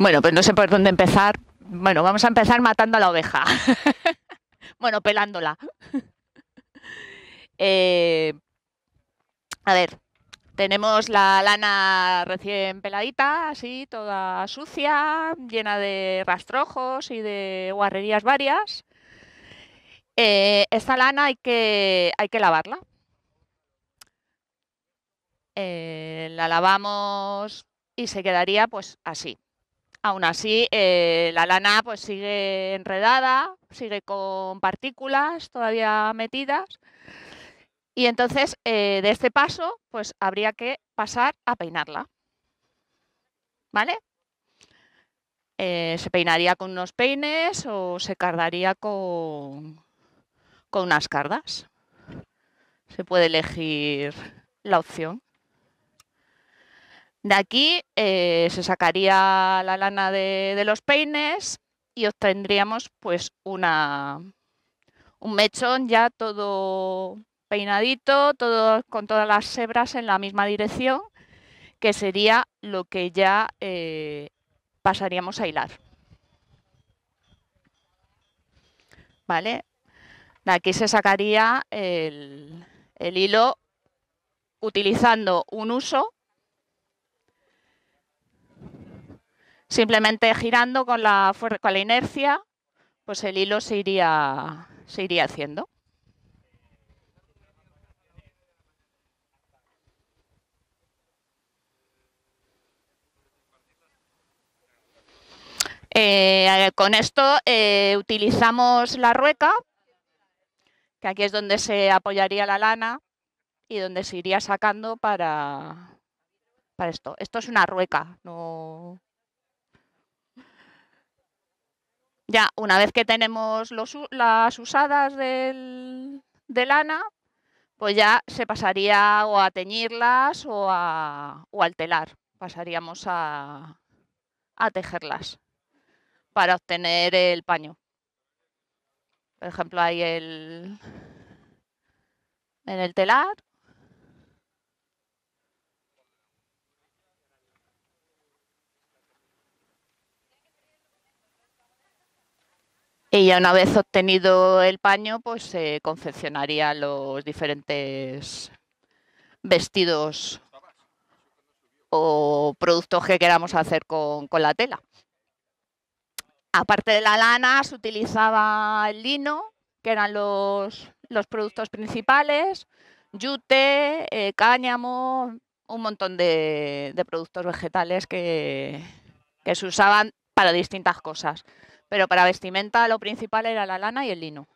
Bueno, pues no sé por dónde empezar. Bueno, vamos a empezar matando a la oveja. bueno, pelándola. Eh, a ver, tenemos la lana recién peladita, así, toda sucia, llena de rastrojos y de guarrerías varias. Eh, esta lana hay que, hay que lavarla. Eh, la lavamos y se quedaría pues así. Aún así, eh, la lana pues sigue enredada, sigue con partículas todavía metidas. Y entonces, eh, de este paso, pues habría que pasar a peinarla. ¿Vale? Eh, se peinaría con unos peines o se cardaría con, con unas cardas. Se puede elegir la opción. De aquí eh, se sacaría la lana de, los peines y obtendríamos pues una, un mechón ya todo peinadito, todo con todas las hebras en la misma dirección, que sería lo que ya eh, pasaríamos a hilar. ¿Vale? De aquí se sacaría el, el hilo utilizando un uso simplemente girando con la, con la inercia, pues el hilo se iría, se iría haciendo. Eh, con esto eh, utilizamos la rueca, que aquí es donde se apoyaría la lana y donde se iría sacando para, para esto. Esto es una rueca, no, Ya, una vez que tenemos las usadas del, de lana, pues ya se pasaría o a teñirlas o, a, o al telar. Pasaríamos a, a tejerlas para obtener el paño. Por ejemplo, hay el en el telar Y ya una vez obtenido el paño, pues se confeccionaría los diferentes vestidos o productos que queramos hacer con, con, la tela. Aparte de la lana, se utilizaba el lino, que eran los, los productos principales, yute, eh, cáñamo, un montón de, de productos vegetales que, que se usaban para distintas cosas. Pero para vestimenta lo principal era la lana y el lino.